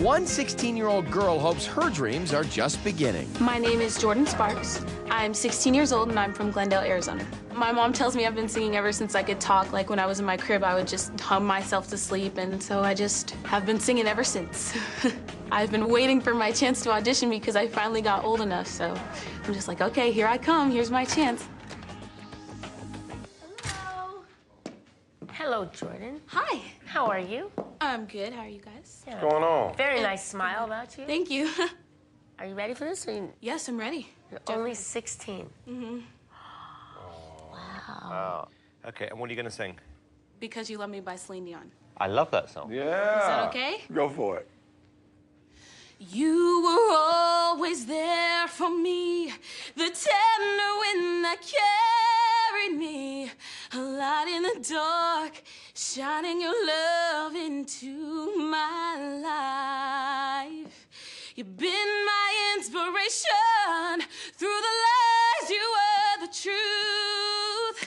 one 16 year old girl hopes her dreams are just beginning. My name is Jordin Sparks. I'm 16 years old and I'm from Glendale, Arizona. My mom tells me I've been singing ever since I could talk. Like when I was in my crib, I would just hum myself to sleep, and so I just have been singing ever since. I've been waiting for my chance to audition because I finally got old enough, so I'm just like, okay, here I come, here's my chance. Hello. Hello, Jordin. Hi. How are you? I'm good. How are you guys? Yeah. What's going on? Very nice smile about you. Thank you. Are you ready for this? Or you, yes, I'm ready. you're only 16. Mm-hmm. Wow. Uh, okay, and what are you going to sing? Because You Love Me by Celine Dion. I love that song. Yeah. Is that okay? Go for it. You were always there for me, the tender wind that carried the dark, shining your love into my life. You've been my inspiration through the lies, you were the truth.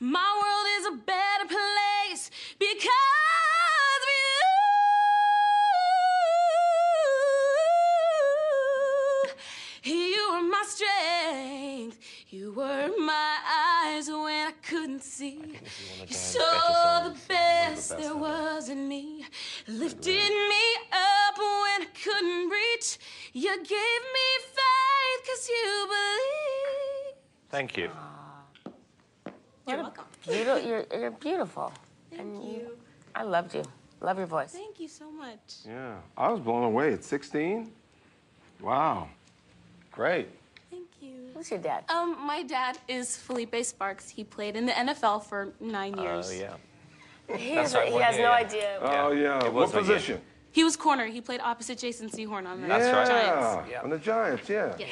My world is a better place because of you. You were my strength. You were my couldn't see. You saw the best there was in me. Lifted me up when I couldn't reach. You gave me faith because you believe. Thank you. You're welcome. Beautiful. You're, you're beautiful. Thank and you. I loved you. Love your voice. Thank you so much. Yeah. I was blown away at 16. Wow. Great. Thank you. Who's your dad? Um, my dad is Phillippi Sparks. He played in the NFL for nine years. Oh, yeah. he that's has, right, he has year, no yeah. idea. Oh, yeah. It What was on you. position? He was corner. He played opposite Jason Sehorn on the That's right. Giants. Yeah. On the Giants, yeah. Yeah.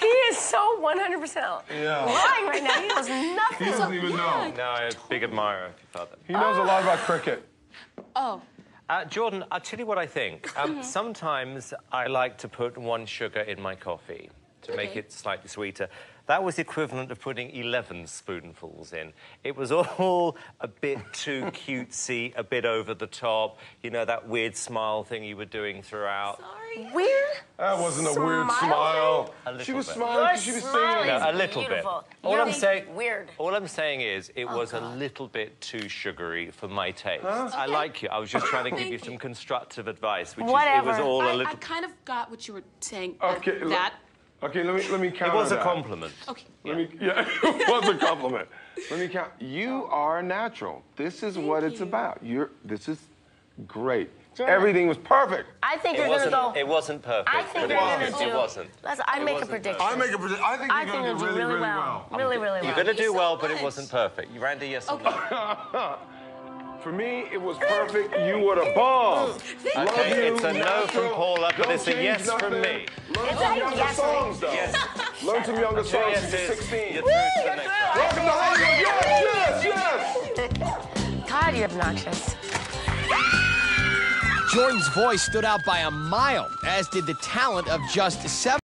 He is so 100% Yeah. lying right now. He knows nothing. He doesn't even know. No, I'm a big admirer of your father. He knows a lot about cricket. oh, Uh, Jordin, I'll tell you what I think. Um, Sometimes I like to put one sugar in my coffee to make it slightly sweeter. That was the equivalent of putting 11 spoonfuls in. It was all a bit too cutesy, a bit over the top. You know, that weird smile thing you were doing throughout. sorry. Weird? That wasn't a weird Smile smile. A little She was bit. smiling because she was smile singing. No, a little bit. beautiful. All I'm saying, weird. all I'm saying is, it oh, was a little bit too sugary for my taste. I like you. I was just trying to give you you. some constructive advice, which Whatever. is it was all I, a I little. I kind of got what you were saying. but Okay, look- that. Okay, let me let me count. It was a that. compliment. Okay. Let me, yeah, it was a compliment. Let me count. You are natural. This is what it's you. about. You're. This is great. Jordin. Everything was perfect. I think It you're going to wasn't, go. it wasn't perfect. I think but you're it going to wasn't. do. It wasn't. Let's, I It make a wasn't prediction. perfect. I make a prediction. I think I you're think going to do do really, really, really well. well. Really, really well. You're going to do so well, but it wasn't perfect. You Randy, yes or no? For me, it was perfect. You were the bomb. Love Okay, you. it's a no from Paula, but Don't it's a change yes from me. Learn It's some younger yes. songs, though. Yes. Learn some younger Okay, songs. yes, You're 16. You're through to the next. Welcome to Hollywood. Yes, yes, yes. God, you're obnoxious. Jordin's voice stood out by a mile, as did the talent of just seven.